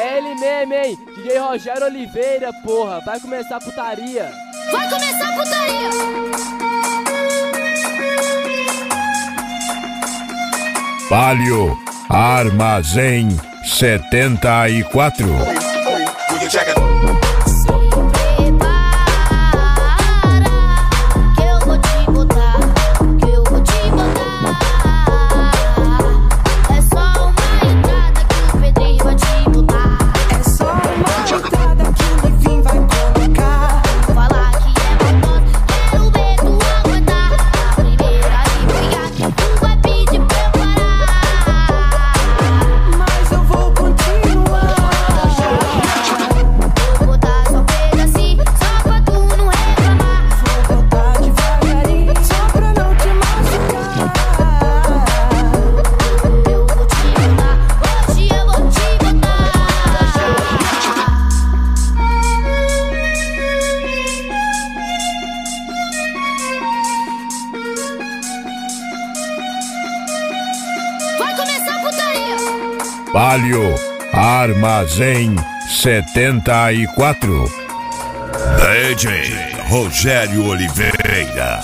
É ele mesmo, hein? DJ Rogério Oliveira, porra. Vai começar a putaria. Vai começar a putaria! Palio, Armazém 74. Will you check it? Palio, Armazém 74. DJ Rogério Oliveira.